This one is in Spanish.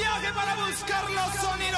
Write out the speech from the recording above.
viaje para buscar los sonidos.